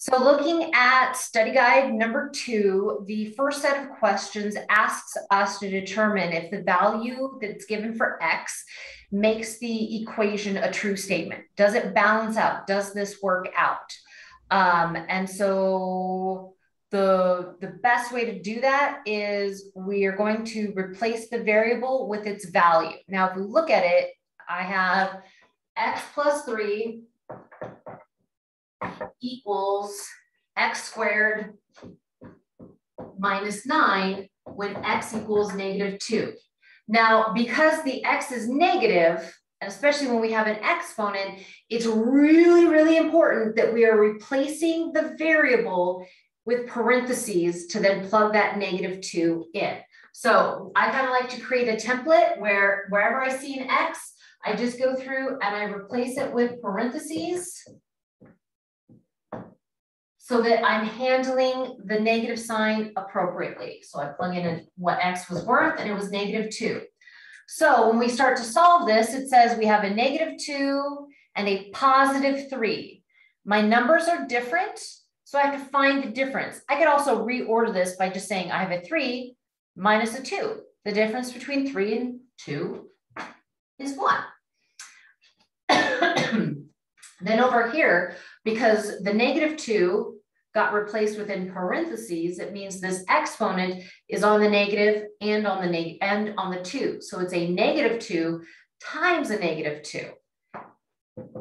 So looking at study guide number two, the first set of questions asks us to determine if the value that's given for X makes the equation a true statement. Does it balance out? Does this work out? Um, and so the, the best way to do that is we are going to replace the variable with its value. Now, if we look at it, I have X plus three equals x squared minus 9 when x equals negative 2. Now, because the x is negative, especially when we have an exponent, it's really, really important that we are replacing the variable with parentheses to then plug that negative 2 in. So I kind of like to create a template where wherever I see an x, I just go through and I replace it with parentheses so that I'm handling the negative sign appropriately. So I plug in what X was worth and it was negative two. So when we start to solve this, it says we have a negative two and a positive three. My numbers are different, so I have to find the difference. I could also reorder this by just saying I have a three minus a two. The difference between three and two is one. then over here, because the negative two got replaced within parentheses, it means this exponent is on the negative and on the negative and on the two. So it's a negative two times a negative two.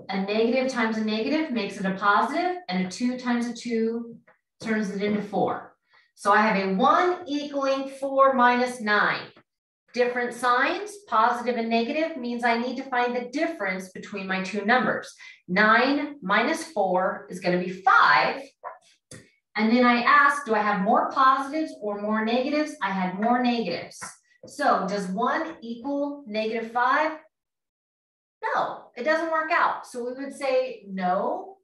A negative times a negative makes it a positive, and a two times a two turns it into four. So I have a one equaling four minus nine. Different signs, positive and negative, means I need to find the difference between my two numbers. Nine minus four is gonna be five, and then I asked, do I have more positives or more negatives? I had more negatives. So does one equal negative five? No, it doesn't work out. So we would say no,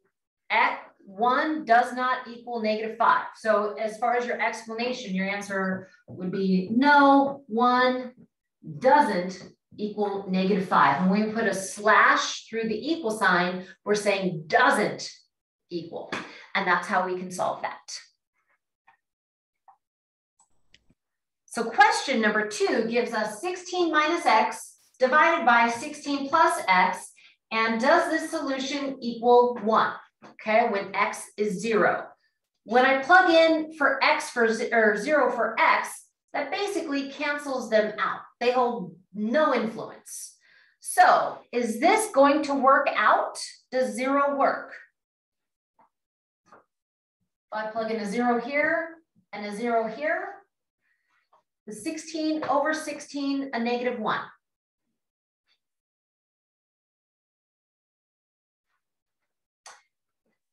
at one does not equal negative five. So as far as your explanation, your answer would be no, one doesn't equal negative five. And when we put a slash through the equal sign, we're saying doesn't equal. And that's how we can solve that. So question number two gives us 16 minus x divided by 16 plus x. And does this solution equal one? Okay, when x is zero. When I plug in for x for or zero for x, that basically cancels them out. They hold no influence. So is this going to work out? Does zero work? I plug in a zero here and a zero here, the 16 over 16, a negative one.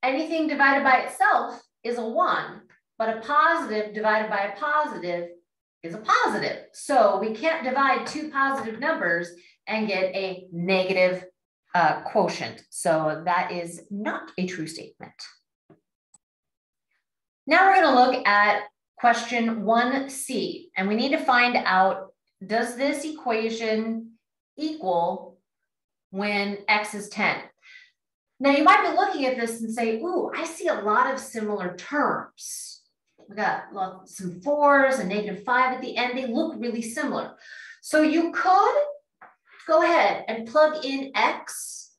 Anything divided by itself is a one, but a positive divided by a positive is a positive. So we can't divide two positive numbers and get a negative uh, quotient. So that is not a true statement. Now we're going to look at question 1c, and we need to find out, does this equation equal when x is 10? Now you might be looking at this and say, ooh, I see a lot of similar terms. We got some fours, and negative five at the end. They look really similar. So you could go ahead and plug in x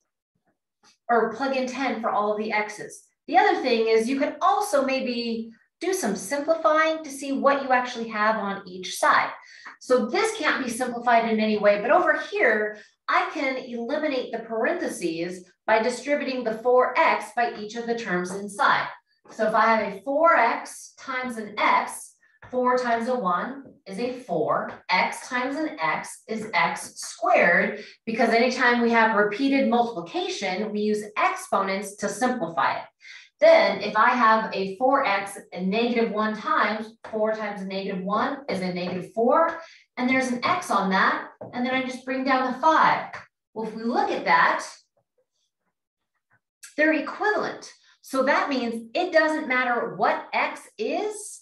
or plug in 10 for all of the x's. The other thing is you can also maybe do some simplifying to see what you actually have on each side. So this can't be simplified in any way, but over here, I can eliminate the parentheses by distributing the 4x by each of the terms inside. So if I have a 4x times an x, 4 times a 1 is a 4. x times an x is x squared because anytime we have repeated multiplication, we use exponents to simplify it. Then if I have a 4x and negative 1 times, 4 times a negative 1 is a negative 4, and there's an x on that, and then I just bring down the 5. Well, if we look at that, they're equivalent. So that means it doesn't matter what x is,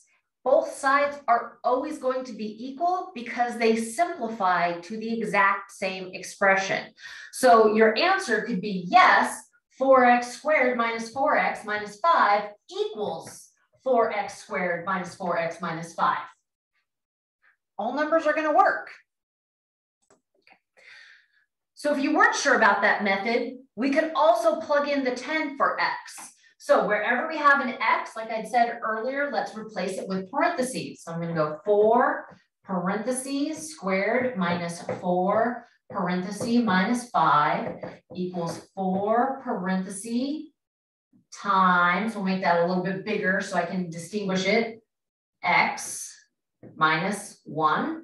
both sides are always going to be equal because they simplify to the exact same expression. So your answer could be yes, 4x squared minus 4x minus 5 equals 4x squared minus 4x minus 5. All numbers are going to work. So if you weren't sure about that method, we could also plug in the 10 for x. So wherever we have an x, like I said earlier, let's replace it with parentheses. So I'm going to go 4 parentheses squared minus 4 parentheses minus 5 equals 4 parentheses times, we'll make that a little bit bigger so I can distinguish it, x minus 1,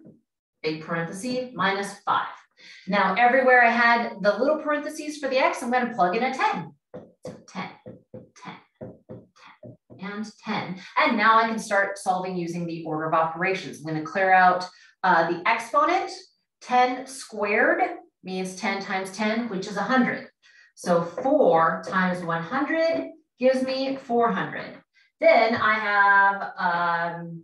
big parenthesis, minus 5. Now, everywhere I had the little parentheses for the x, I'm going to plug in a 10. 10, and 10. And now I can start solving using the order of operations. I'm going to clear out uh, the exponent. 10 squared means 10 times 10, which is 100. So 4 times 100 gives me 400. Then I have um,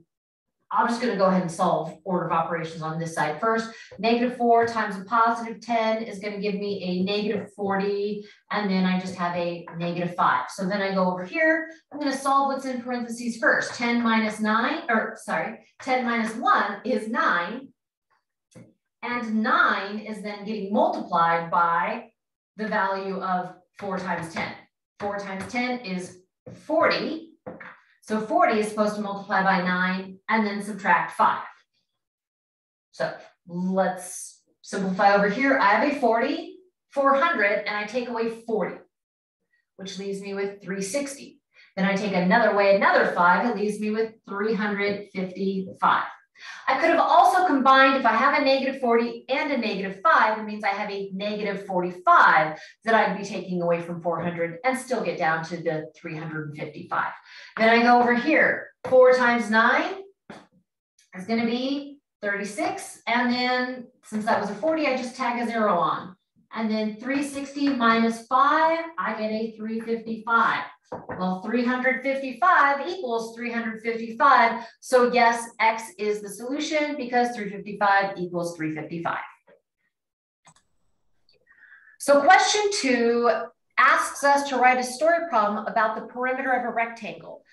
I'm just going to go ahead and solve order of operations on this side first. Negative 4 times a positive 10 is going to give me a negative 40, and then I just have a negative 5. So then I go over here. I'm going to solve what's in parentheses first. 10 minus 9, or sorry, 10 minus 1 is 9. And 9 is then getting multiplied by the value of 4 times 10. 4 times 10 is 40. So 40 is supposed to multiply by 9 and then subtract 5. So let's simplify over here. I have a 40, 400, and I take away 40, which leaves me with 360. Then I take another way, another 5, it leaves me with 355. I could have also combined, if I have a negative 40 and a negative 5, it means I have a negative 45 that I'd be taking away from 400 and still get down to the 355. Then I go over here, 4 times 9 is going to be 36. And then since that was a 40, I just tag a 0 on. And then 360 minus 5, I get a 355. Well, 355 equals 355. So yes, X is the solution because 355 equals 355. So question two asks us to write a story problem about the perimeter of a rectangle.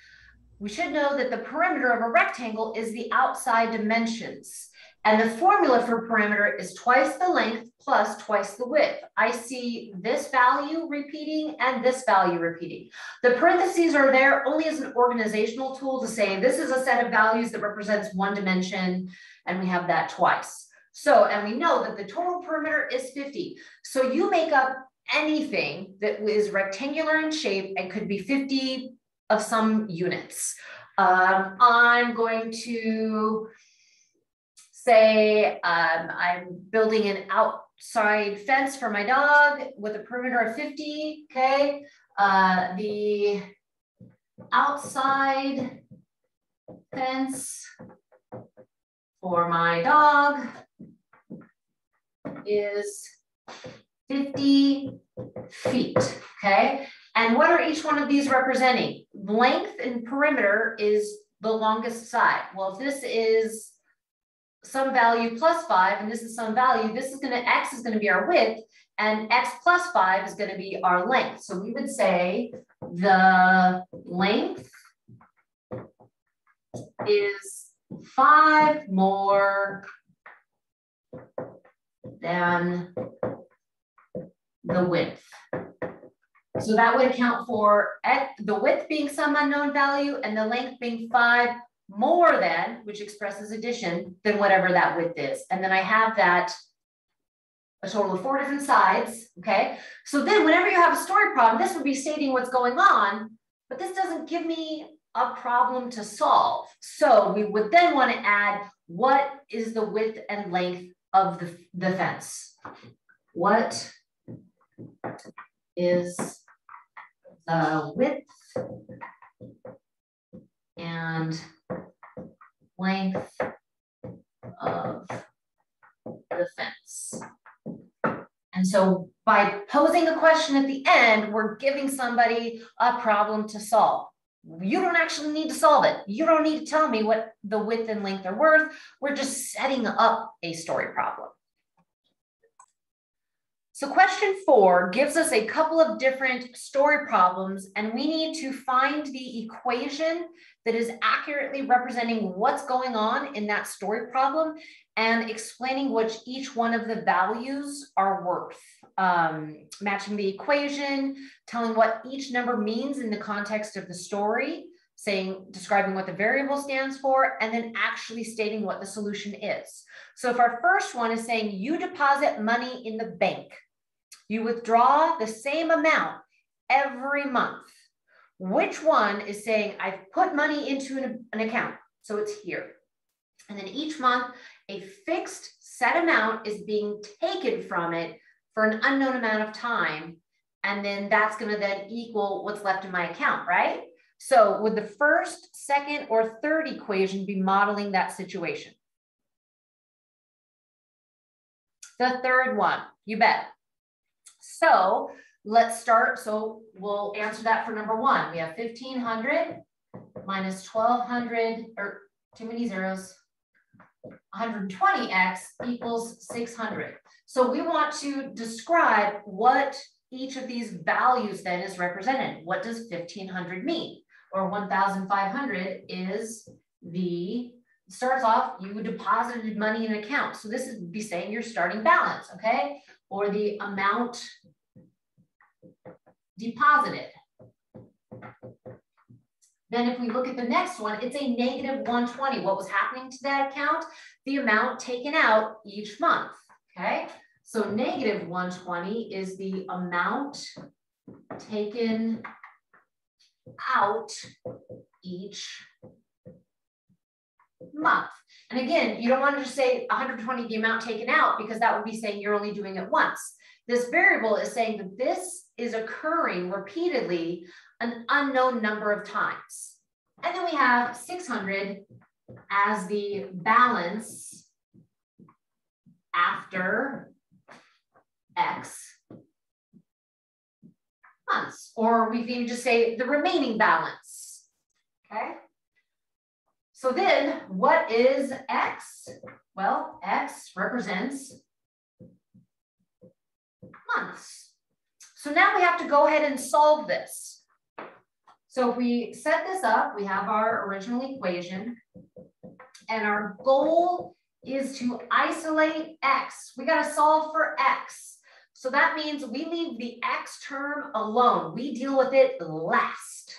We should know that the perimeter of a rectangle is the outside dimensions. And the formula for perimeter is twice the length plus twice the width. I see this value repeating and this value repeating. The parentheses are there only as an organizational tool to say this is a set of values that represents one dimension and we have that twice. So, and we know that the total perimeter is 50. So you make up anything that is rectangular in shape and could be 50 of some units. Um, I'm going to say um, I'm building an outside fence for my dog with a perimeter of 50, okay? Uh, the outside fence for my dog is 50 feet, okay? And what are each one of these representing? Length and perimeter is the longest side. Well, if this is some value plus five, and this is some value, this is gonna, X is gonna be our width, and X plus five is gonna be our length. So we would say the length is five more than the width. So that would account for at the width being some unknown value and the length being five more than, which expresses addition, than whatever that width is. And then I have that a total of four different sides, okay? So then whenever you have a story problem, this would be stating what's going on, but this doesn't give me a problem to solve. So we would then want to add what is the width and length of the, the fence? What is the width and length of the fence. And so by posing a question at the end, we're giving somebody a problem to solve. You don't actually need to solve it. You don't need to tell me what the width and length are worth. We're just setting up a story problem. So question four gives us a couple of different story problems and we need to find the equation that is accurately representing what's going on in that story problem and explaining what each one of the values are worth. Um, matching the equation, telling what each number means in the context of the story, saying, describing what the variable stands for, and then actually stating what the solution is. So if our first one is saying you deposit money in the bank, you withdraw the same amount every month. Which one is saying I've put money into an, an account, so it's here. And then each month, a fixed set amount is being taken from it for an unknown amount of time. And then that's going to then equal what's left in my account, right? So would the first, second, or third equation be modeling that situation? The third one, you bet. So let's start. So we'll answer that for number one. We have 1500 minus 1200, or too many zeros, 120x equals 600. So we want to describe what each of these values then is represented. What does 1500 mean? Or 1500 is the, starts off, you deposited money in an account. So this is be saying your starting balance, okay? Or the amount deposited. Then if we look at the next one, it's a negative 120. What was happening to that account? The amount taken out each month, okay? So negative 120 is the amount taken out each month. And again, you don't want to just say 120 the amount taken out because that would be saying you're only doing it once. This variable is saying that this is occurring repeatedly an unknown number of times. And then we have 600 as the balance after X months, or we can just say the remaining balance, okay? So then what is X? Well, X represents months. So now we have to go ahead and solve this. So if we set this up, we have our original equation and our goal is to isolate X. We got to solve for X. So that means we leave the X term alone. We deal with it last.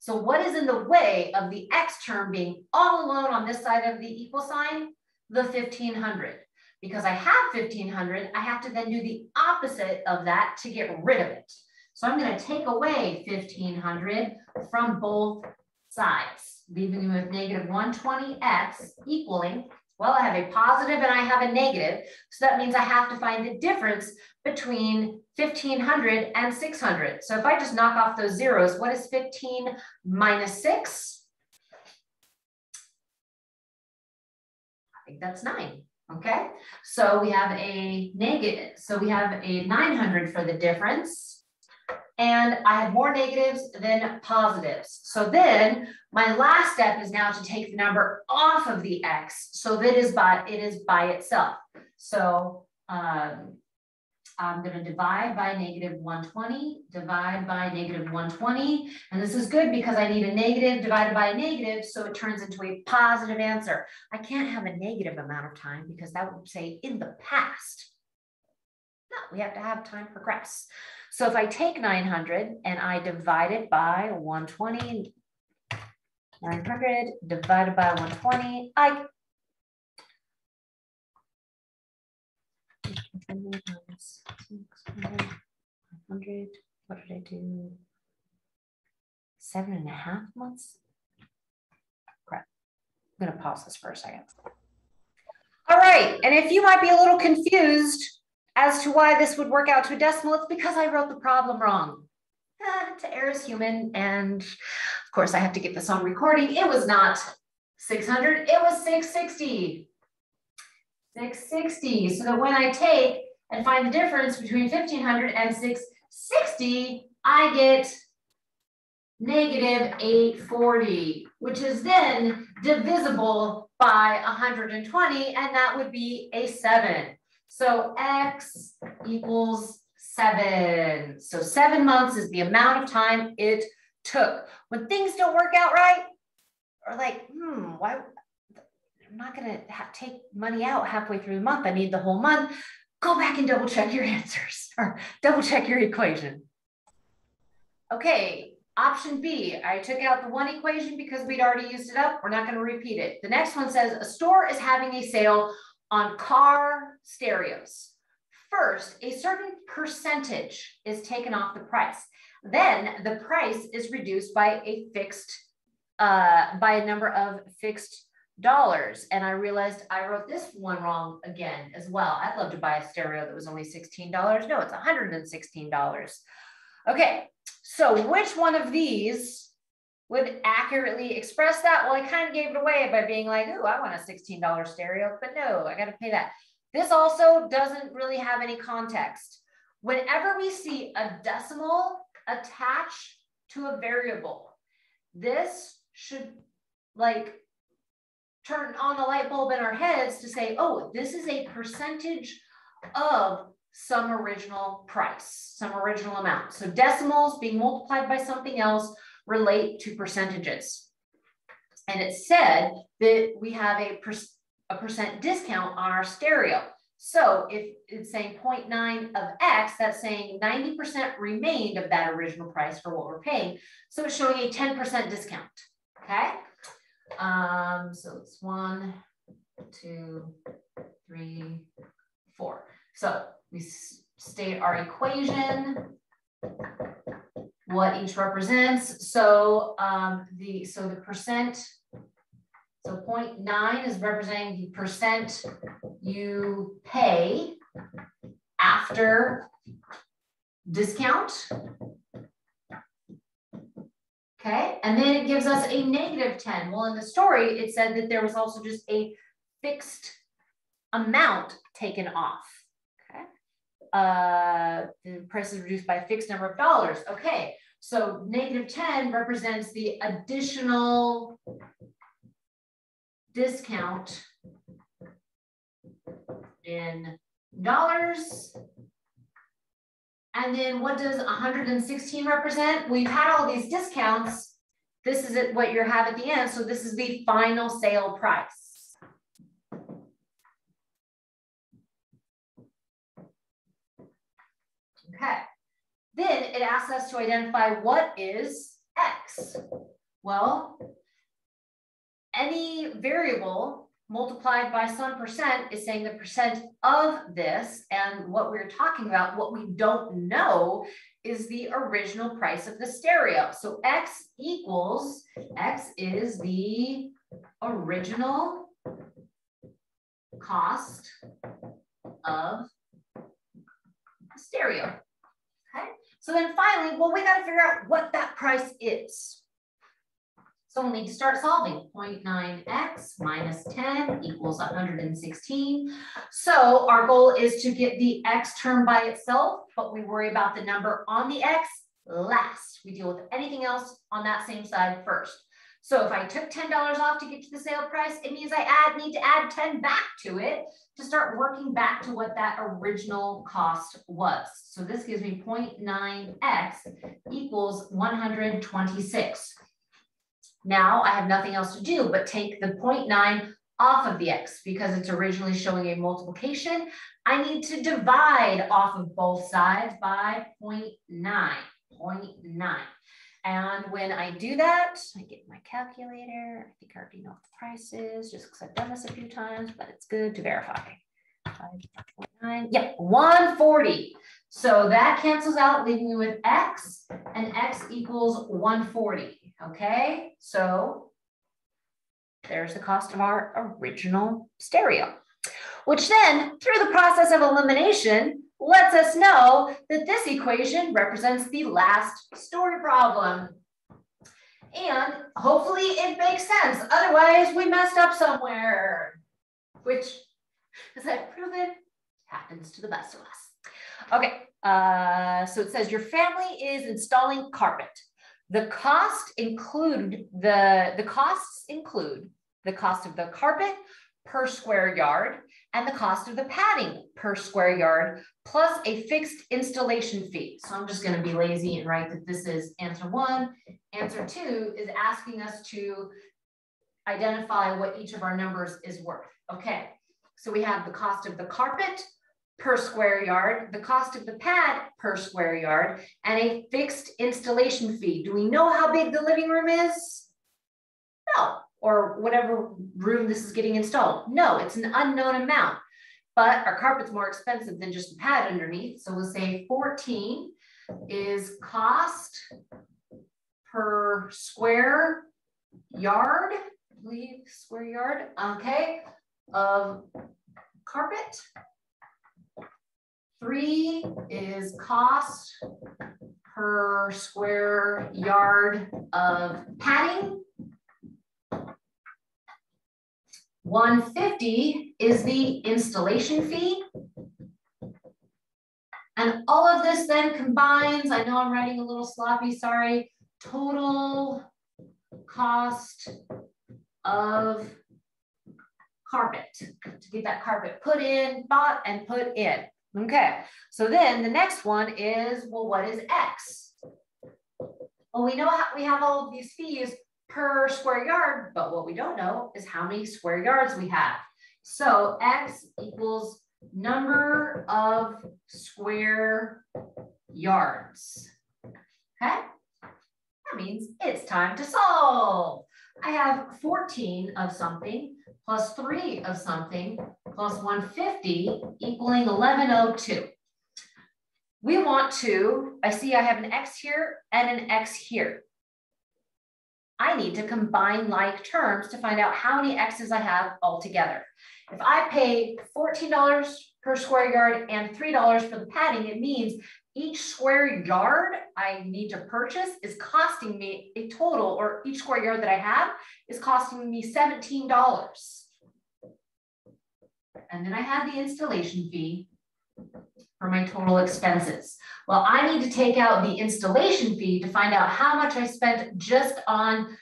So what is in the way of the X term being all alone on this side of the equal sign? The 1500 because I have 1500, I have to then do the opposite of that to get rid of it. So I'm gonna take away 1500 from both sides, leaving me with negative 120x equaling, well, I have a positive and I have a negative. So that means I have to find the difference between 1500 and 600. So if I just knock off those zeros, what is 15 minus six? I think that's nine. Okay, so we have a negative, so we have a 900 for the difference. And I have more negatives than positives. So then my last step is now to take the number off of the x. So that is by it is by itself. So um, I'm going to divide by negative 120, divide by negative 120. And this is good because I need a negative divided by a negative, so it turns into a positive answer. I can't have a negative amount of time because that would say in the past. No, we have to have time progress. So if I take 900 and I divide it by 120, 900 divided by 120, I 600, what did I do? Seven and a half months? Crap. I'm going to pause this for a second. All right. And if you might be a little confused as to why this would work out to a decimal, it's because I wrote the problem wrong. Eh, to err is human. And of course, I have to get this on recording. It was not 600, it was 660. 660. So that when I take and find the difference between 1500 and 660, I get negative 840, which is then divisible by 120, and that would be a seven. So X equals seven. So seven months is the amount of time it took. When things don't work out right, or like, hmm, why, I'm not gonna take money out halfway through the month. I need the whole month. Go back and double check your answers or double check your equation. Okay, option B, I took out the one equation because we'd already used it up. We're not gonna repeat it. The next one says a store is having a sale on car stereos. First, a certain percentage is taken off the price. Then the price is reduced by a fixed, uh, by a number of fixed dollars. And I realized I wrote this one wrong again as well. I'd love to buy a stereo that was only $16. No, it's $116. Okay, so which one of these would accurately express that? Well, I kind of gave it away by being like, oh, I want a $16 stereo, but no, I got to pay that. This also doesn't really have any context. Whenever we see a decimal attached to a variable, this should like turn on the light bulb in our heads to say, oh, this is a percentage of some original price, some original amount. So decimals being multiplied by something else relate to percentages. And it said that we have a, per, a percent discount on our stereo. So if it's saying 0.9 of X, that's saying 90% remained of that original price for what we're paying. So it's showing a 10% discount, okay? Um, so it's one, two, three, four. So we state our equation, what each represents. So um, the so the percent, so 0.9 is representing the percent you pay after discount. Okay, and then it gives us a negative 10. Well, in the story, it said that there was also just a fixed amount taken off uh, the price is reduced by a fixed number of dollars. Okay, so negative 10 represents the additional discount in dollars. And then what does 116 represent? We've had all these discounts. This is it, what you have at the end. So this is the final sale price. Okay. Then it asks us to identify what is X. Well, any variable multiplied by some percent is saying the percent of this. And what we're talking about, what we don't know is the original price of the stereo. So X equals, X is the original cost of stereo. Okay. So then finally, well, we got to figure out what that price is. So we'll need to start solving. 0.9x minus 10 equals 116. So our goal is to get the x term by itself, but we worry about the number on the x last. We deal with anything else on that same side first. So if I took $10 off to get to the sale price, it means I add, need to add 10 back to it to start working back to what that original cost was. So this gives me 0.9x equals 126. Now I have nothing else to do but take the 0.9 off of the x because it's originally showing a multiplication. I need to divide off of both sides by 0.9, 0.9. And when I do that, I get my calculator. I think I already know what the price is just because I've done this a few times, but it's good to verify. 5.9, yep, 140. So that cancels out, leaving me with X and X equals 140, okay? So there's the cost of our original stereo, which then through the process of elimination, lets us know that this equation represents the last story problem. And hopefully it makes sense. Otherwise, we messed up somewhere, which, as I've proven, happens to the best of us. Okay, uh, so it says your family is installing carpet. The cost include the, the costs include the cost of the carpet per square yard, and the cost of the padding per square yard plus a fixed installation fee. So I'm just gonna be lazy and write that this is answer one. Answer two is asking us to identify what each of our numbers is worth. Okay, so we have the cost of the carpet per square yard, the cost of the pad per square yard, and a fixed installation fee. Do we know how big the living room is? No, or whatever room this is getting installed. No, it's an unknown amount, but our carpet's more expensive than just the pad underneath. So we'll say 14 is cost per square yard, I believe square yard, okay, of carpet. Three is cost per square yard of padding. 150 is the installation fee. And all of this then combines, I know I'm writing a little sloppy, sorry, total cost of carpet to get that carpet put in, bought and put in. Okay, so then the next one is, well, what is X? Well, we know we have all of these fees per square yard, but what we don't know is how many square yards we have. So X equals number of square yards. Okay, that means it's time to solve. I have 14 of something plus three of something plus 150 equaling 1102. We want to, I see I have an X here and an X here. I need to combine like terms to find out how many X's I have altogether. If I pay $14 per square yard and $3 for the padding, it means each square yard I need to purchase is costing me a total, or each square yard that I have is costing me $17. And then I have the installation fee for my total expenses. Well, I need to take out the installation fee to find out how much I spent just on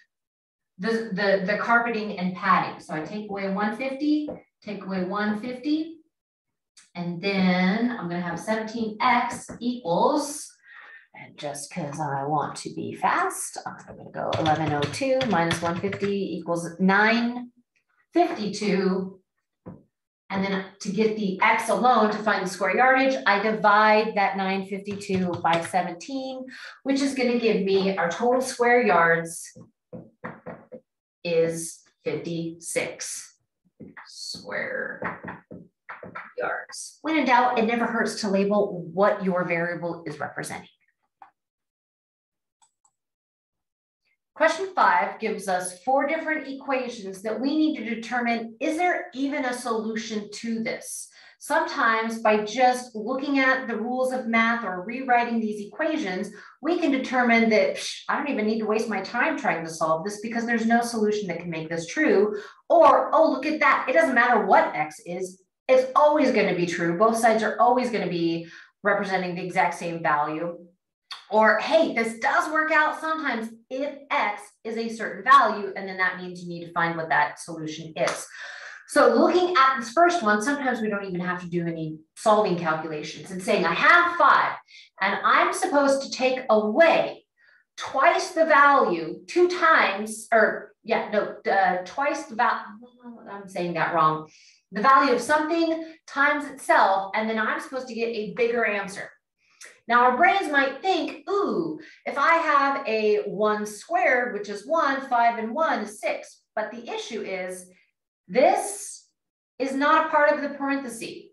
the, the, the carpeting and padding. So I take away 150, take away 150, and then I'm gonna have 17x equals, and just because I want to be fast, I'm gonna go 1102 minus 150 equals 952 and then to get the X alone to find the square yardage, I divide that 952 by 17, which is gonna give me our total square yards is 56 square yards. When in doubt, it never hurts to label what your variable is representing. Question five gives us four different equations that we need to determine, is there even a solution to this? Sometimes by just looking at the rules of math or rewriting these equations, we can determine that psh, I don't even need to waste my time trying to solve this because there's no solution that can make this true. Or, oh, look at that. It doesn't matter what X is. It's always going to be true. Both sides are always going to be representing the exact same value. Or, hey, this does work out sometimes if X is a certain value, and then that means you need to find what that solution is. So looking at this first one, sometimes we don't even have to do any solving calculations and saying I have five and I'm supposed to take away twice the value two times, or yeah, no, uh, twice the value, I'm saying that wrong. The value of something times itself, and then I'm supposed to get a bigger answer. Now our brains might think, ooh, if I have a one squared, which is one, five and one is six. But the issue is this is not a part of the parenthesis.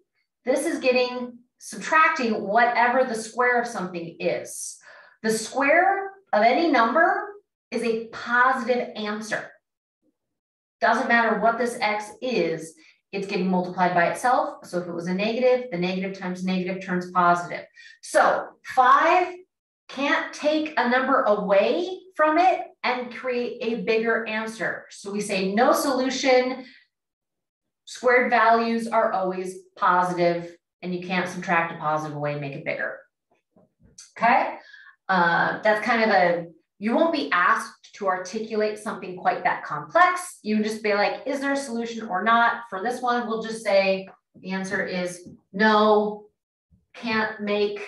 This is getting subtracting whatever the square of something is. The square of any number is a positive answer. Doesn't matter what this x is, it's getting multiplied by itself. So if it was a negative, the negative times negative turns positive. So five can't take a number away from it and create a bigger answer. So we say no solution, squared values are always positive and you can't subtract a positive away and make it bigger. Okay, uh, that's kind of a, you won't be asked to articulate something quite that complex. You just be like, is there a solution or not? For this one, we'll just say The answer is no, can't make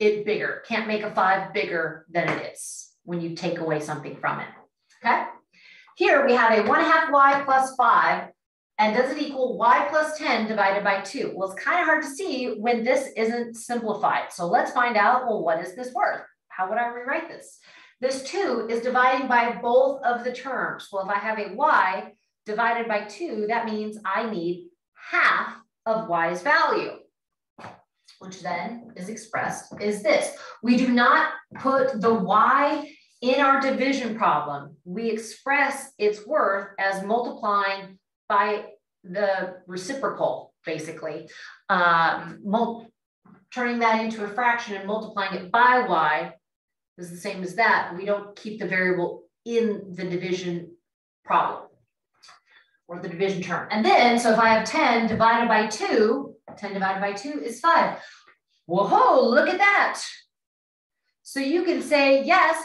it bigger, can't make a five bigger than it is when you take away something from it, okay? Here we have a one half y plus five, and does it equal y plus 10 divided by two? Well, it's kind of hard to see when this isn't simplified. So let's find out, well, what is this worth? How would I rewrite this? This two is dividing by both of the terms. Well, if I have a y divided by two, that means I need half of y's value, which then is expressed is this. We do not put the y in our division problem. We express its worth as multiplying by the reciprocal, basically. Um, turning that into a fraction and multiplying it by y is the same as that. We don't keep the variable in the division problem or the division term. And then, so if I have 10 divided by 2, 10 divided by 2 is 5. Whoa, look at that. So you can say, yes,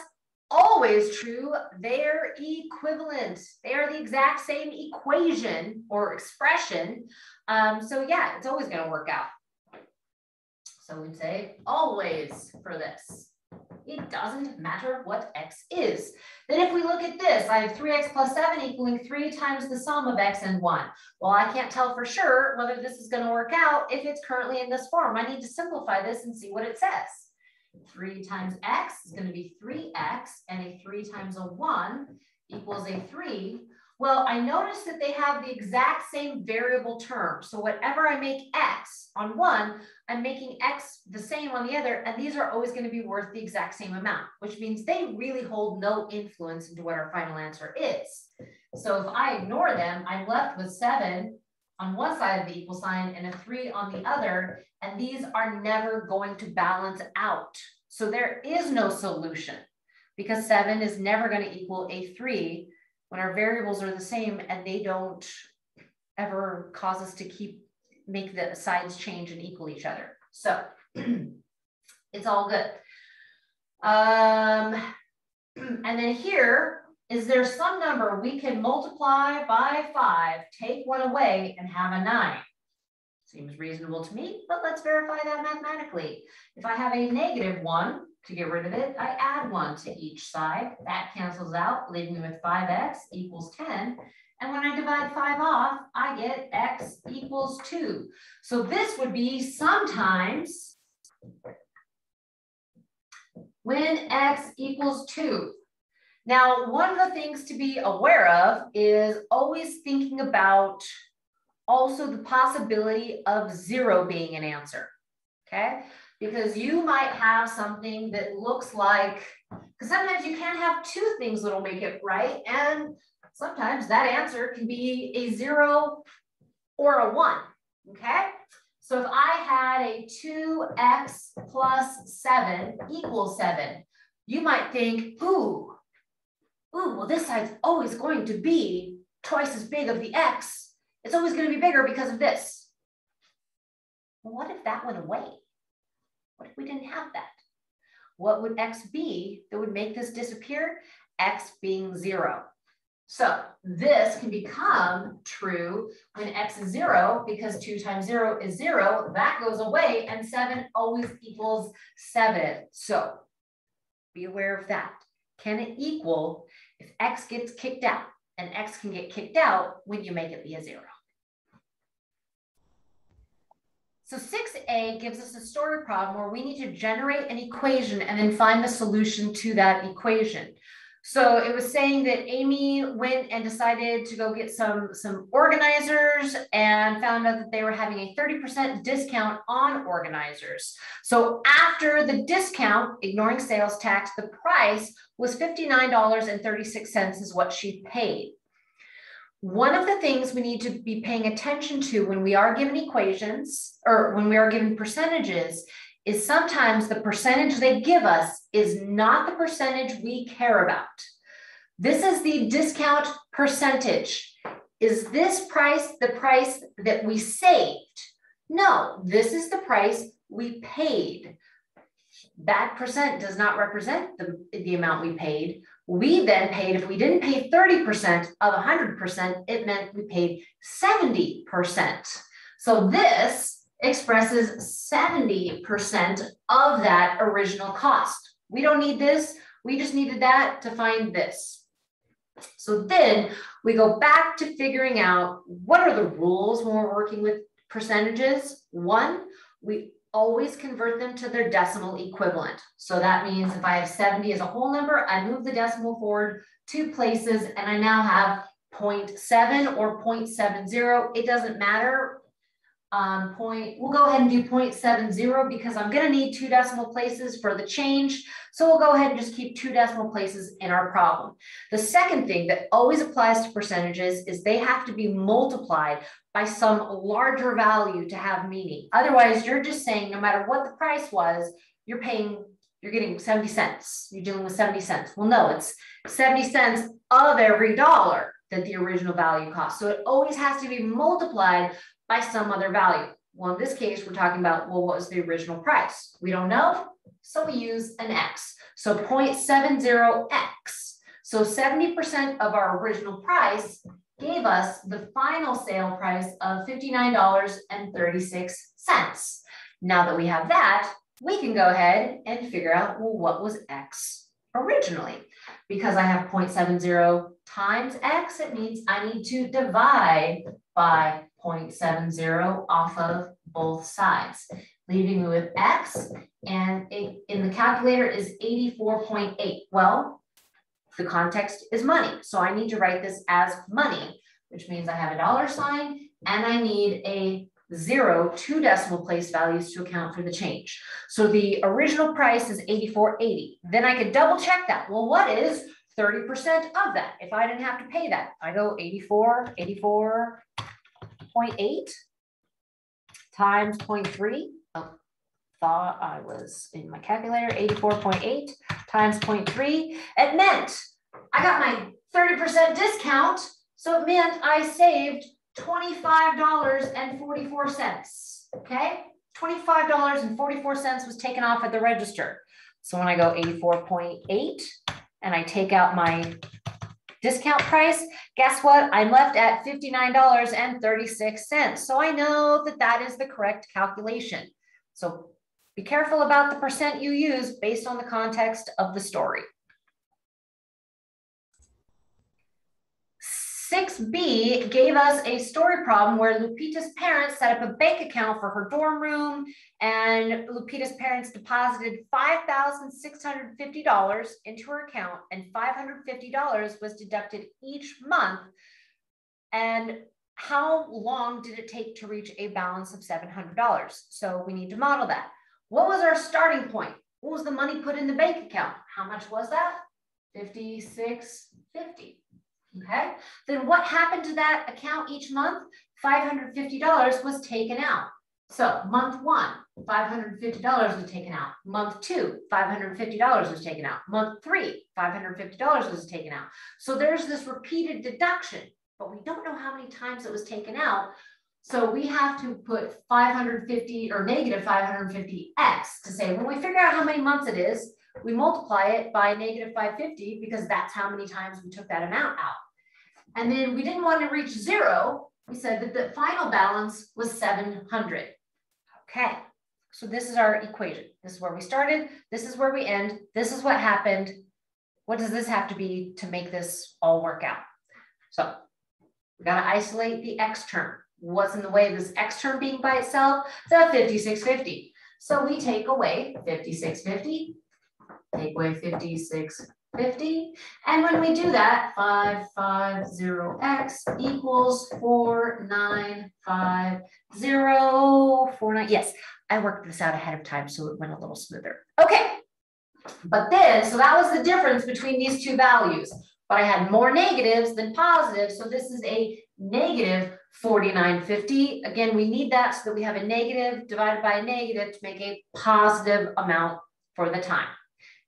always true. They're equivalent. They are the exact same equation or expression. Um, so yeah, it's always going to work out. So we'd say always for this. It doesn't matter what x is. Then if we look at this, I have 3x plus 7 equaling 3 times the sum of x and 1. Well, I can't tell for sure whether this is going to work out if it's currently in this form. I need to simplify this and see what it says. 3 times x is going to be 3x, and a 3 times a 1 equals a 3. Well, I notice that they have the exact same variable term. So whatever I make x on one, I'm making x the same on the other, and these are always going to be worth the exact same amount, which means they really hold no influence into what our final answer is. So if I ignore them, I'm left with 7 on one side of the equal sign and a 3 on the other, and these are never going to balance out. So there is no solution because 7 is never going to equal a 3 when our variables are the same and they don't ever cause us to keep make the sides change and equal each other. So it's all good. Um, and then here, is there some number we can multiply by five, take one away and have a nine? Seems reasonable to me, but let's verify that mathematically. If I have a negative one, to get rid of it, I add one to each side. That cancels out, leaving me with 5x equals 10. And when I divide 5 off, I get x equals 2. So this would be sometimes when x equals 2. Now, one of the things to be aware of is always thinking about also the possibility of 0 being an answer, okay? Because you might have something that looks like, because sometimes you can't have two things that'll make it right. And sometimes that answer can be a zero or a one, okay? So if I had a 2x plus 7 equals 7, you might think, ooh, ooh, well, this side's always going to be twice as big of the x. It's always going to be bigger because of this. Well, what if that went away? What if we didn't have that? What would X be that would make this disappear? X being zero. So this can become true when X is zero because two times zero is zero, that goes away and seven always equals seven. So be aware of that. Can it equal if X gets kicked out and X can get kicked out when you make it be a zero? So 6a gives us a story problem where we need to generate an equation and then find the solution to that equation. So it was saying that Amy went and decided to go get some, some organizers and found out that they were having a 30% discount on organizers. So after the discount, ignoring sales tax, the price was $59.36 is what she paid. One of the things we need to be paying attention to when we are given equations or when we are given percentages is sometimes the percentage they give us is not the percentage we care about. This is the discount percentage. Is this price the price that we saved? No, this is the price we paid. That percent does not represent the, the amount we paid. We then paid, if we didn't pay 30% of 100%, it meant we paid 70%. So this expresses 70% of that original cost. We don't need this. We just needed that to find this. So then we go back to figuring out what are the rules when we're working with percentages. One, we always convert them to their decimal equivalent. So that means if I have 70 as a whole number, I move the decimal forward two places and I now have 0.7 or 0.70. It doesn't matter um, point, we'll go ahead and do 0.70 because I'm gonna need two decimal places for the change. So we'll go ahead and just keep two decimal places in our problem. The second thing that always applies to percentages is they have to be multiplied by some larger value to have meaning. Otherwise, you're just saying no matter what the price was, you're paying, you're getting 70 cents. You're dealing with 70 cents. Well, no, it's 70 cents of every dollar that the original value cost. So it always has to be multiplied by some other value. Well, in this case, we're talking about, well, what was the original price? We don't know, so we use an X. So 0.70X. So 70% of our original price gave us the final sale price of $59.36. Now that we have that, we can go ahead and figure out, well, what was X originally? Because I have 0.70 times X, it means I need to divide by 0.70 off of both sides, leaving me with X and in the calculator is 84.8. Well, the context is money. So I need to write this as money, which means I have a dollar sign and I need a zero, two decimal place values to account for the change. So the original price is 84.80. Then I could double check that. Well, what is 30% of that? If I didn't have to pay that, I go 84, 84, 0.8 times 0.3. Thought I was in my calculator, 84.8 times 0.3. It meant I got my 30% discount. So it meant I saved $25.44. Okay. $25.44 was taken off at the register. So when I go 84.8 and I take out my discount price, guess what? I'm left at $59.36. So I know that that is the correct calculation. So be careful about the percent you use based on the context of the story. 6B gave us a story problem where Lupita's parents set up a bank account for her dorm room and Lupita's parents deposited $5,650 into her account and $550 was deducted each month. And how long did it take to reach a balance of $700? So we need to model that. What was our starting point? What was the money put in the bank account? How much was that? 5650. Okay, then what happened to that account each month? $550 was taken out. So month one, $550 was taken out. Month two, $550 was taken out. Month three, $550 was taken out. So there's this repeated deduction, but we don't know how many times it was taken out. So we have to put 550 or negative 550x to say, when we figure out how many months it is, we multiply it by negative 550 because that's how many times we took that amount out. And then we didn't want to reach zero. We said that the final balance was 700. Okay, so this is our equation. This is where we started. This is where we end. This is what happened. What does this have to be to make this all work out? So we got to isolate the x term. What's in the way of this x term being by itself? The 5650. So we take away 5650 take away 5650. And when we do that, 550x equals 495049. Yes, I worked this out ahead of time, so it went a little smoother. Okay, but then, so that was the difference between these two values. But I had more negatives than positives, so this is a negative 4950. Again, we need that so that we have a negative divided by a negative to make a positive amount for the time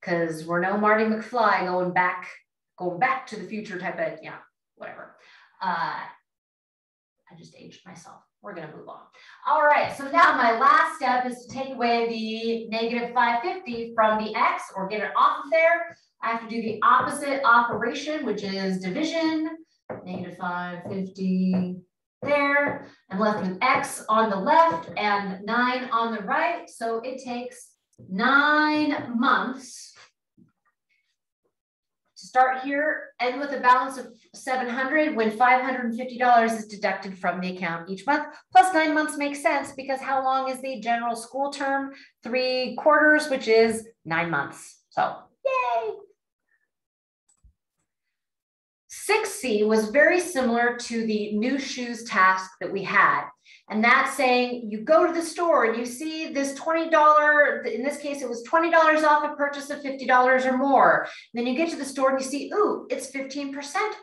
because we're no Marty McFly going back, going back to the future type of, yeah, whatever. Uh, I just aged myself. We're gonna move on. All right, so now my last step is to take away the negative 550 from the X or get it off of there. I have to do the opposite operation, which is division, negative 550 there. I'm left with X on the left and nine on the right. So it takes nine months to start here, end with a balance of 700 when $550 is deducted from the account each month. Plus nine months makes sense because how long is the general school term? Three quarters, which is nine months. So yay. 6C was very similar to the new shoes task that we had. And that's saying you go to the store and you see this $20, in this case, it was $20 off a purchase of $50 or more. then you get to the store and you see, ooh, it's 15%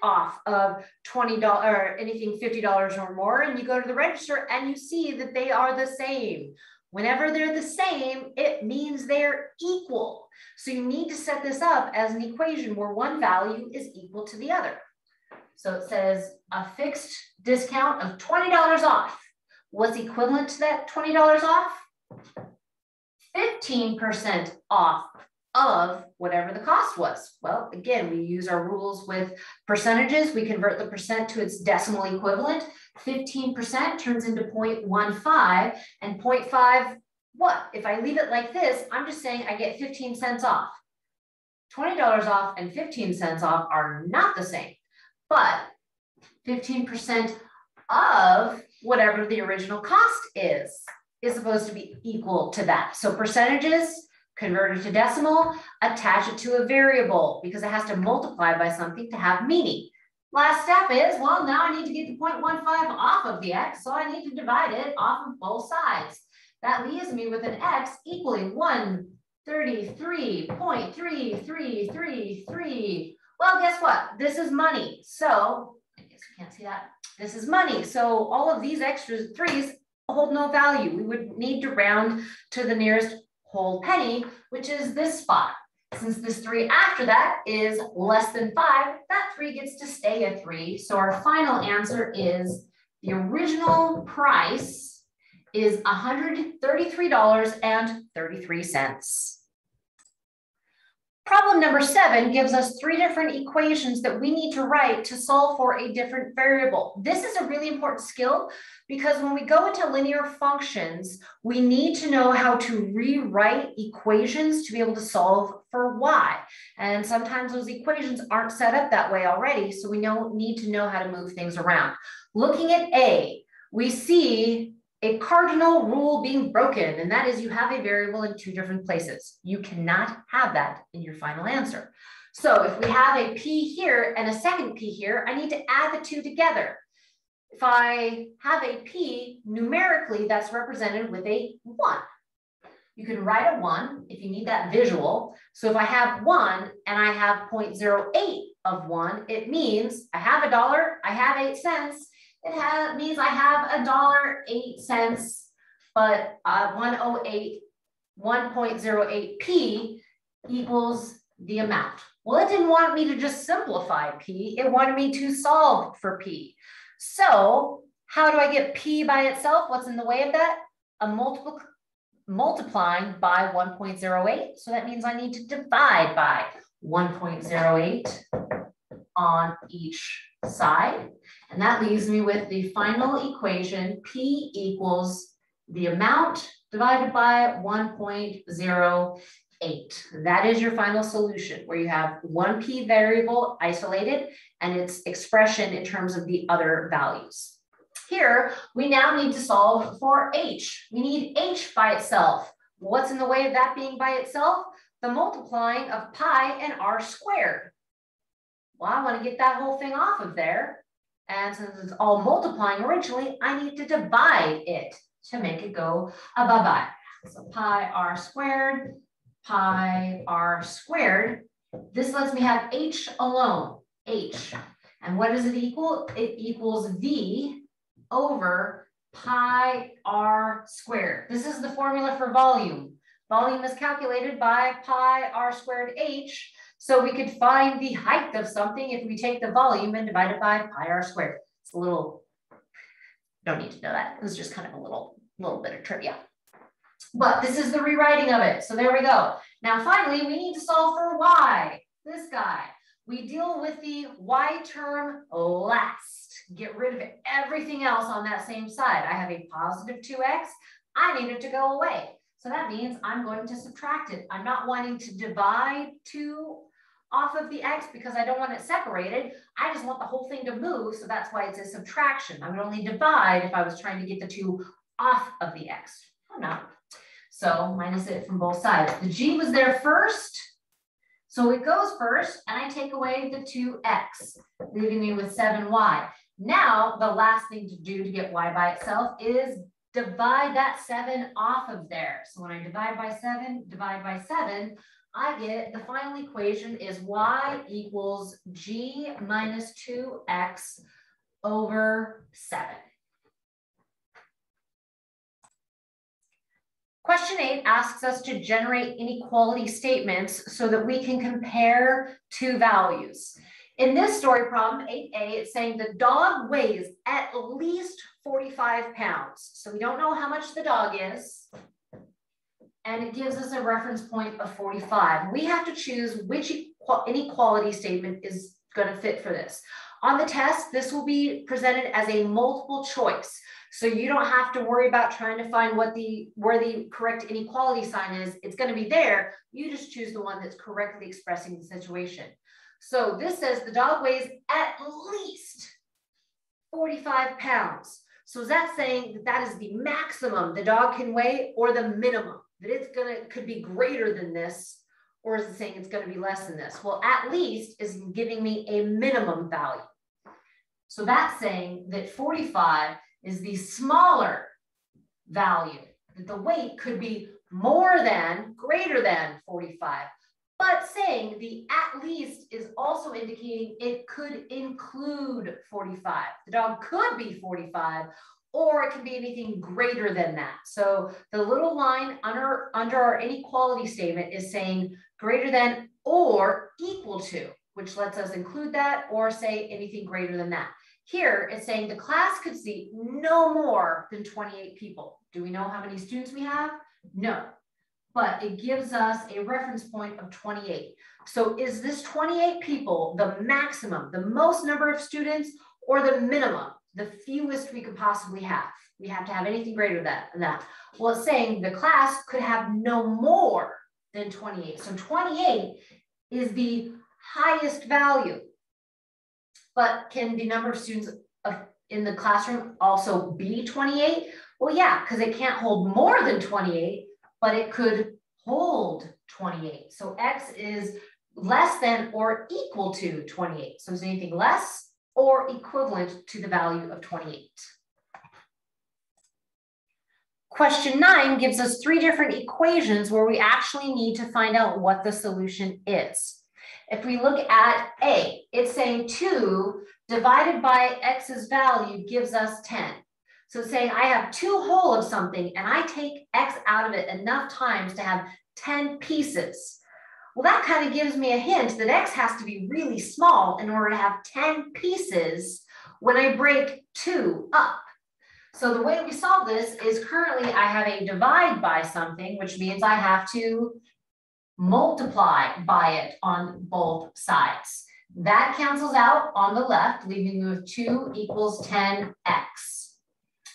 off of $20 or anything $50 or more. And you go to the register and you see that they are the same. Whenever they're the same, it means they're equal. So you need to set this up as an equation where one value is equal to the other. So it says a fixed discount of $20 off was equivalent to that $20 off? 15% off of whatever the cost was. Well, again, we use our rules with percentages. We convert the percent to its decimal equivalent. 15% turns into 0.15 and 0.5, what? If I leave it like this, I'm just saying I get 15 cents off. $20 off and 15 cents off are not the same, but 15% of whatever the original cost is, is supposed to be equal to that. So percentages, convert it to decimal, attach it to a variable because it has to multiply by something to have meaning. Last step is, well, now I need to get the 0.15 off of the x, so I need to divide it off of both sides. That leaves me with an x equaling 133.3333. Well, guess what? This is money. So, I guess you can't see that. This is money. So all of these extra threes hold no value. We would need to round to the nearest whole penny, which is this spot. Since this three after that is less than five, that three gets to stay a three. So our final answer is the original price is $133.33. Problem number seven gives us three different equations that we need to write to solve for a different variable. This is a really important skill because when we go into linear functions, we need to know how to rewrite equations to be able to solve for y. And sometimes those equations aren't set up that way already, so we don't need to know how to move things around. Looking at A, we see a cardinal rule being broken, and that is you have a variable in two different places. You cannot have that in your final answer. So if we have a p here and a second p here, I need to add the two together. If I have a p, numerically, that's represented with a 1. You can write a 1 if you need that visual. So if I have 1 and I have 0.08 of 1, it means I have a dollar, I have 8 cents, it means I have a dollar eight cents, but uh, 108, 1.08p equals the amount. Well, it didn't want me to just simplify p, it wanted me to solve for p. So how do I get p by itself? What's in the way of that? A multiple multiplying by 1.08. So that means I need to divide by 1.08 on each side. And that leaves me with the final equation, P equals the amount divided by 1.08. That is your final solution where you have one P variable isolated and its expression in terms of the other values. Here, we now need to solve for H. We need H by itself. What's in the way of that being by itself? The multiplying of pi and r squared. Well, I want to get that whole thing off of there. And since it's all multiplying originally, I need to divide it to make it go a bye-bye. So pi r squared, pi r squared. This lets me have h alone, h. And what does it equal? It equals v over pi r squared. This is the formula for volume. Volume is calculated by pi r squared h. So we could find the height of something if we take the volume and divide it by pi r squared. It's a little, don't need to know that. It was just kind of a little, little bit of trivia. But this is the rewriting of it. So there we go. Now finally, we need to solve for y, this guy. we deal with the y term last. Get rid of everything else on that same side. I have a positive 2x. I need it to go away. So that means I'm going to subtract it. I'm not wanting to divide 2 off of the x because I don't want it separated. I just want the whole thing to move. So that's why it's a subtraction. I would only divide if I was trying to get the 2 off of the x. I'm not. So minus it from both sides. The g was there first. So it goes first, and I take away the 2x, leaving me with 7y. Now, the last thing to do to get y by itself is divide that 7 off of there. So when I divide by 7, divide by 7, I get the final equation is y equals g minus 2x over 7. Question eight asks us to generate inequality statements so that we can compare two values. In this story problem, 8a, it's saying the dog weighs at least 45 pounds. So we don't know how much the dog is. And it gives us a reference point of 45. We have to choose which inequality statement is going to fit for this. On the test, this will be presented as a multiple choice. So you don't have to worry about trying to find what the where the correct inequality sign is. It's going to be there. You just choose the one that's correctly expressing the situation. So this says the dog weighs at least 45 pounds. So is that saying that that is the maximum the dog can weigh or the minimum? That it's gonna could be greater than this or is it saying it's gonna be less than this? Well, at least is giving me a minimum value. So that's saying that 45 is the smaller value, that the weight could be more than, greater than 45. But saying the at least is also indicating it could include 45. The dog could be 45 or it can be anything greater than that. So the little line under, under our inequality statement is saying greater than or equal to, which lets us include that or say anything greater than that. Here it's saying the class could see no more than 28 people. Do we know how many students we have? No, but it gives us a reference point of 28. So is this 28 people the maximum, the most number of students or the minimum, the fewest we could possibly have? We have to have anything greater than that. Well, it's saying the class could have no more than 28. So 28 is the highest value. But can the number of students in the classroom also be 28? Well, yeah, because it can't hold more than 28, but it could hold 28. So X is less than or equal to 28. So is anything less or equivalent to the value of 28? Question nine gives us three different equations where we actually need to find out what the solution is. If we look at A, it's saying 2 divided by x's value gives us 10. So saying I have two whole of something and I take x out of it enough times to have 10 pieces. Well, that kind of gives me a hint that x has to be really small in order to have 10 pieces when I break 2 up. So the way we solve this is currently I have a divide by something, which means I have to multiply by it on both sides. That cancels out on the left, leaving me with 2 equals 10x,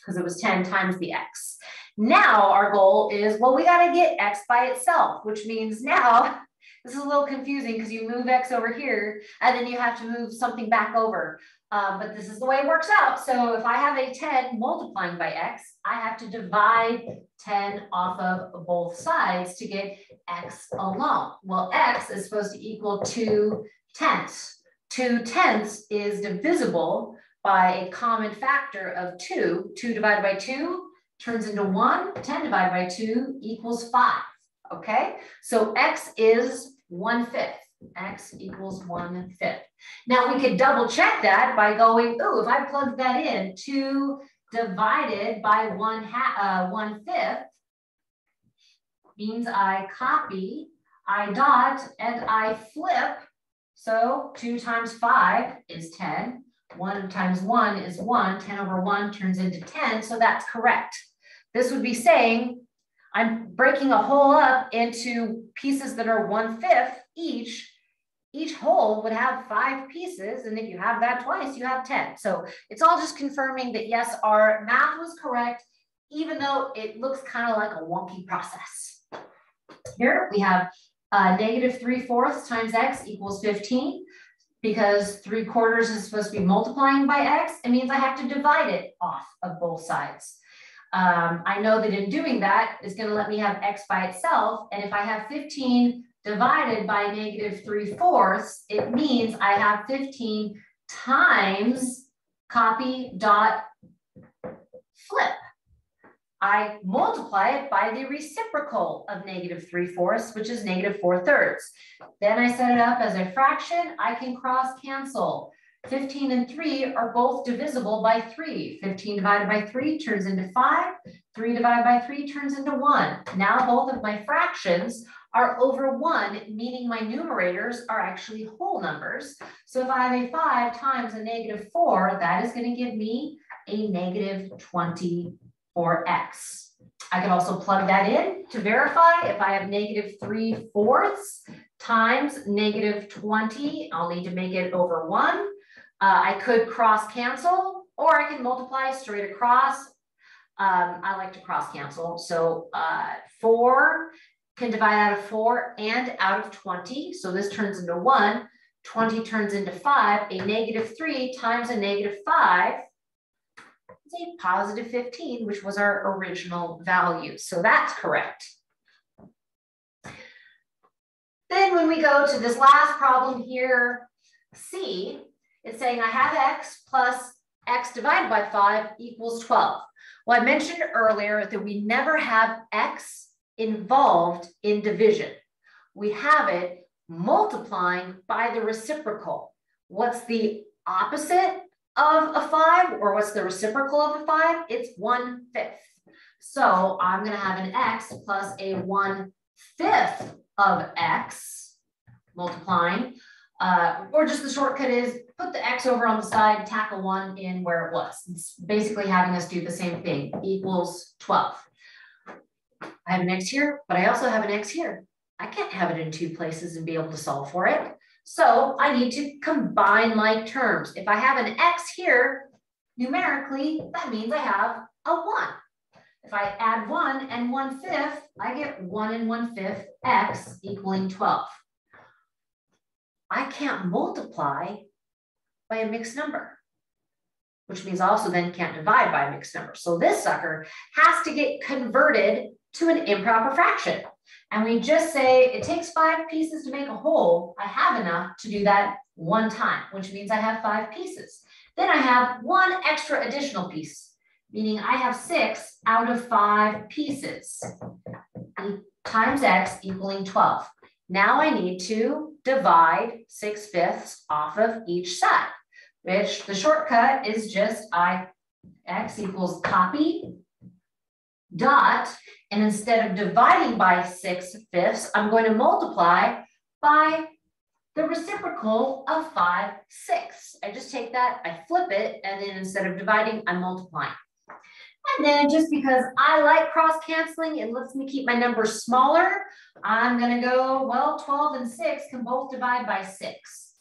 because it was 10 times the x. Now our goal is, well, we got to get x by itself, which means now, this is a little confusing because you move x over here, and then you have to move something back over. Um, but this is the way it works out. So if I have a 10 multiplying by x, I have to divide 10 off of both sides to get x alone. Well, x is supposed to equal 2 tenths. 2 tenths is divisible by a common factor of 2. 2 divided by 2 turns into 1. 10 divided by 2 equals 5. Okay, so x is 1 fifth x equals one fifth. Now we could double check that by going, oh, if I plug that in, two divided by one, half, uh, one fifth means I copy, I dot, and I flip. So two times five is 10. One times one is one. 10 over one turns into 10. So that's correct. This would be saying I'm breaking a whole up into pieces that are one fifth each each whole would have five pieces. And if you have that twice, you have 10. So it's all just confirming that yes, our math was correct, even though it looks kind of like a wonky process. Here we have uh, negative 3 fourths times x equals 15. Because 3 quarters is supposed to be multiplying by x, it means I have to divide it off of both sides. Um, I know that in doing that is going to let me have x by itself. And if I have 15 divided by negative 3 fourths, it means I have 15 times copy dot flip. I multiply it by the reciprocal of negative 3 fourths, which is negative 4 thirds. Then I set it up as a fraction. I can cross cancel. 15 and 3 are both divisible by 3. 15 divided by 3 turns into 5. 3 divided by 3 turns into 1. Now both of my fractions are over 1, meaning my numerators are actually whole numbers. So if I have a 5 times a negative 4, that is going to give me a negative 24x. I can also plug that in to verify if I have negative 3 fourths times negative 20, I'll need to make it over 1. Uh, I could cross cancel or I can multiply straight across. Um, I like to cross cancel. So uh, 4 can divide out of 4 and out of 20. So this turns into 1. 20 turns into 5. A negative 3 times a negative 5 is a positive 15, which was our original value. So that's correct. Then when we go to this last problem here, C, it's saying I have x plus x divided by 5 equals 12. Well, I mentioned earlier that we never have x involved in division. We have it multiplying by the reciprocal. What's the opposite of a five or what's the reciprocal of a five? It's one fifth. So I'm gonna have an x plus a one fifth of x multiplying, uh, or just the shortcut is put the x over on the side, tackle one in where it was. It's basically having us do the same thing, equals 12. I have an X here, but I also have an X here. I can't have it in two places and be able to solve for it. So I need to combine like terms. If I have an X here, numerically, that means I have a one. If I add one and one fifth, I get one and one fifth X equaling 12. I can't multiply by a mixed number, which means also then can't divide by a mixed number. So this sucker has to get converted to an improper fraction. And we just say it takes five pieces to make a whole. I have enough to do that one time, which means I have five pieces. Then I have one extra additional piece, meaning I have six out of five pieces times x equaling 12. Now I need to divide 6 fifths off of each side, which the shortcut is just I x equals copy dot and instead of dividing by 6 fifths, I'm going to multiply by the reciprocal of 5 sixths. I just take that, I flip it, and then instead of dividing, I'm multiplying. And then just because I like cross canceling, it lets me keep my numbers smaller. I'm gonna go, well, 12 and six can both divide by six.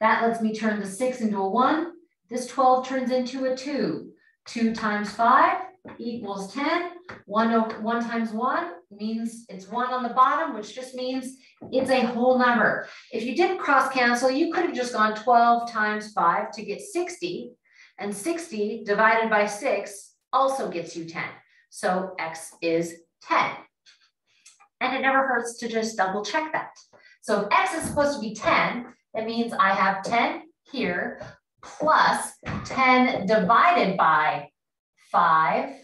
That lets me turn the six into a one. This 12 turns into a two. Two times five equals 10. One, one times one means it's one on the bottom, which just means it's a whole number. If you didn't cross cancel, you could have just gone 12 times five to get 60 and 60 divided by six also gets you 10. So X is 10. And it never hurts to just double check that. So if X is supposed to be 10, that means I have 10 here plus 10 divided by 5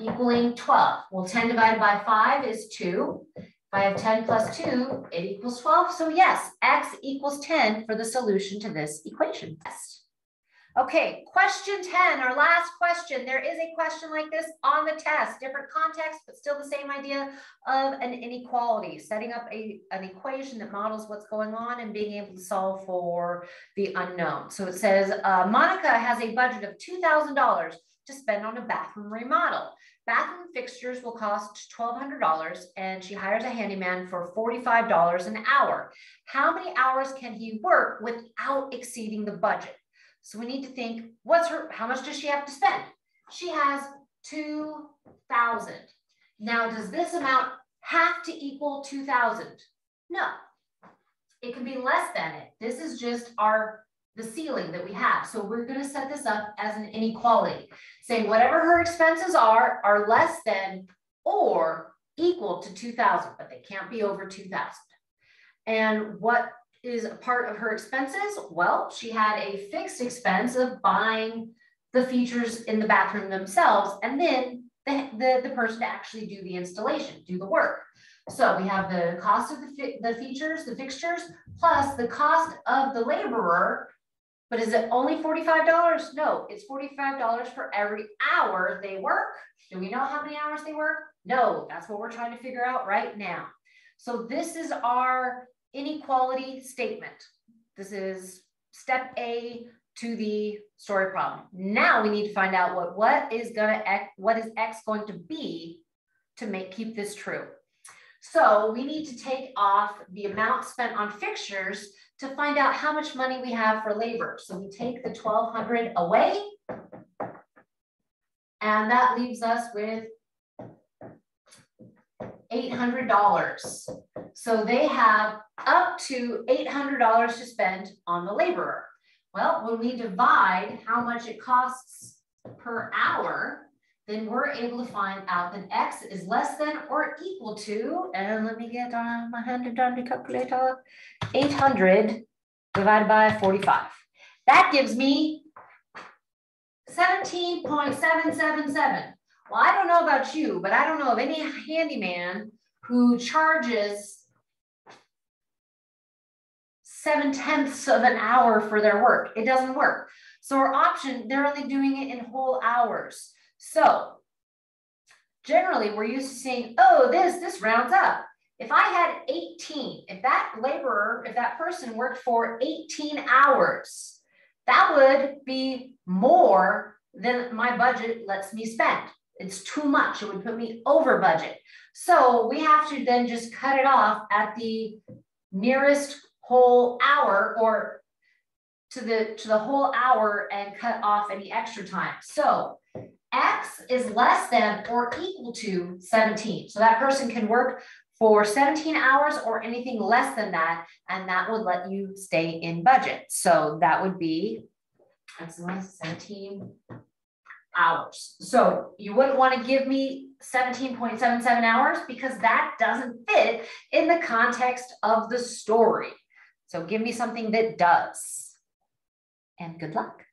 equaling 12. Well, 10 divided by 5 is 2. If I have 10 plus 2, it equals 12. So yes, x equals 10 for the solution to this equation. Okay, question 10, our last question. There is a question like this on the test, different context, but still the same idea of an inequality, setting up a, an equation that models what's going on and being able to solve for the unknown. So it says, uh, Monica has a budget of $2,000 to spend on a bathroom remodel. Bathroom fixtures will cost $1,200 and she hires a handyman for $45 an hour. How many hours can he work without exceeding the budget? So we need to think, what's her, how much does she have to spend? She has 2,000. Now, does this amount have to equal 2,000? No, it can be less than it. This is just our the ceiling that we have. So we're going to set this up as an inequality, saying whatever her expenses are, are less than or equal to 2000, but they can't be over 2000. And what is part of her expenses? Well, she had a fixed expense of buying the features in the bathroom themselves, and then the, the, the person to actually do the installation, do the work. So we have the cost of the, the features, the fixtures, plus the cost of the laborer but is it only $45? No, it's $45 for every hour they work. Do we know how many hours they work? No, that's what we're trying to figure out right now. So this is our inequality statement. This is step A to the story problem. Now we need to find out what, what is gonna x, what is X going to be to make keep this true. So we need to take off the amount spent on fixtures to find out how much money we have for labor. So we take the 1200 away and that leaves us with $800. So they have up to $800 to spend on the laborer. Well, when we divide how much it costs per hour, then we're able to find out that X is less than or equal to, and let me get on my handy dandy calculator, 800 divided by 45. That gives me 17.777. Well, I don't know about you, but I don't know of any handyman who charges seven tenths of an hour for their work. It doesn't work. So our option, they're only doing it in whole hours. So generally we're used to saying, oh, this, this rounds up. If I had 18, if that laborer, if that person worked for 18 hours, that would be more than my budget lets me spend. It's too much. It would put me over budget. So we have to then just cut it off at the nearest whole hour or to the to the whole hour and cut off any extra time. So X is less than or equal to 17. So that person can work for 17 hours or anything less than that, and that would let you stay in budget. So that would be less 17 hours. So you wouldn't want to give me 17.77 hours because that doesn't fit in the context of the story. So give me something that does. And good luck.